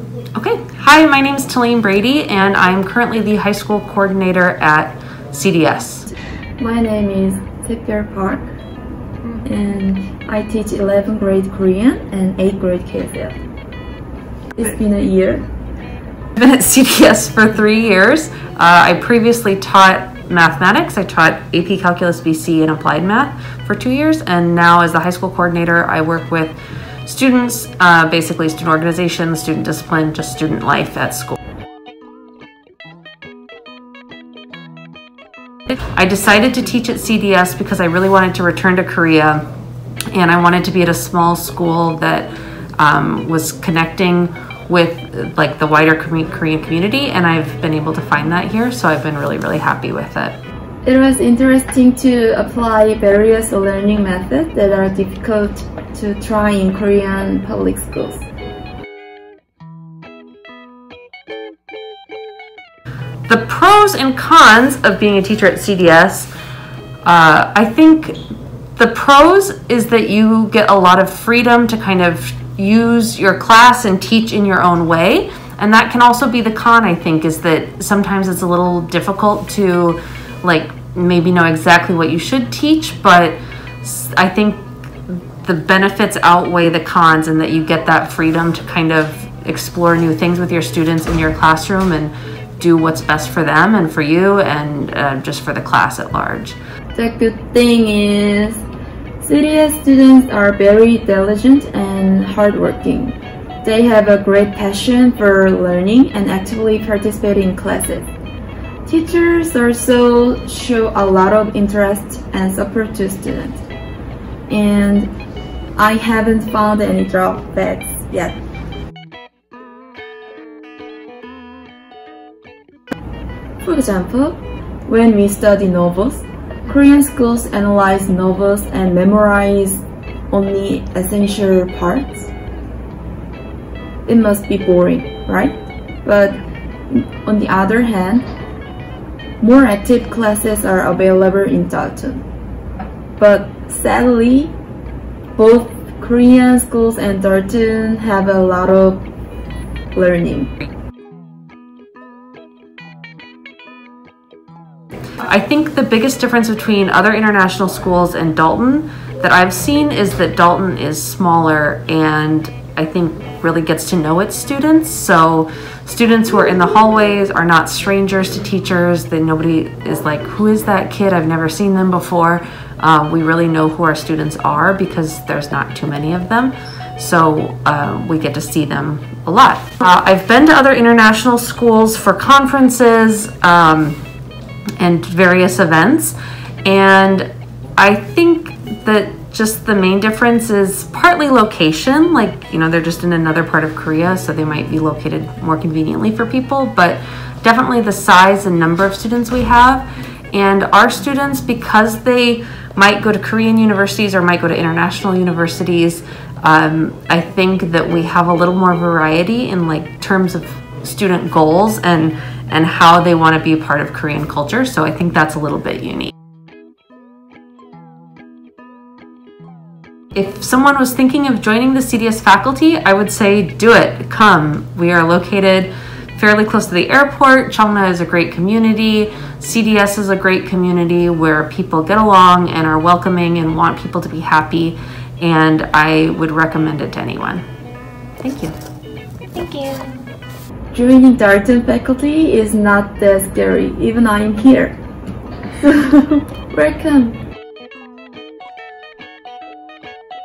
Okay, hi, my name is Talene Brady, and I'm currently the high school coordinator at CDS. My name is Taepyeol Park, and I teach 11th grade Korean and 8th grade KSL. It's been a year. I've been at CDS for three years. Uh, I previously taught mathematics. I taught AP Calculus BC and Applied Math for two years, and now as the high school coordinator, I work with students, uh, basically student organization, student discipline, just student life at school. I decided to teach at CDS because I really wanted to return to Korea and I wanted to be at a small school that um, was connecting with like the wider Korean community and I've been able to find that here so I've been really really happy with it. It was interesting to apply various learning methods that are difficult to try in Korean public schools. The pros and cons of being a teacher at CDS, uh, I think the pros is that you get a lot of freedom to kind of use your class and teach in your own way. And that can also be the con, I think, is that sometimes it's a little difficult to like maybe know exactly what you should teach, but I think the benefits outweigh the cons and that you get that freedom to kind of explore new things with your students in your classroom and do what's best for them and for you and uh, just for the class at large. The good thing is CDS students are very diligent and hardworking. They have a great passion for learning and actively participate in classes. Teachers also show a lot of interest and support to students. And I haven't found any drawbacks yet. For example, when we study novels, Korean schools analyze novels and memorize only essential parts. It must be boring, right? But on the other hand, more active classes are available in Dalton. But sadly, both Korean schools and Dalton have a lot of learning. I think the biggest difference between other international schools and Dalton that I've seen is that Dalton is smaller and I think really gets to know its students. So students who are in the hallways are not strangers to teachers. That nobody is like, who is that kid? I've never seen them before. Um, we really know who our students are because there's not too many of them. So uh, we get to see them a lot. Uh, I've been to other international schools for conferences um, and various events. And I think that just the main difference is partly location. Like, you know, they're just in another part of Korea, so they might be located more conveniently for people. But definitely the size and number of students we have. And our students, because they might go to Korean universities or might go to international universities. Um, I think that we have a little more variety in like terms of student goals and and how they want to be part of Korean culture. So I think that's a little bit unique. If someone was thinking of joining the CDS faculty, I would say do it. Come. We are located fairly close to the airport. Cheongna is a great community. CDS is a great community where people get along and are welcoming and want people to be happy. And I would recommend it to anyone. Thank you. Thank you. Joining Dalton faculty is not that scary, even I am here. Welcome.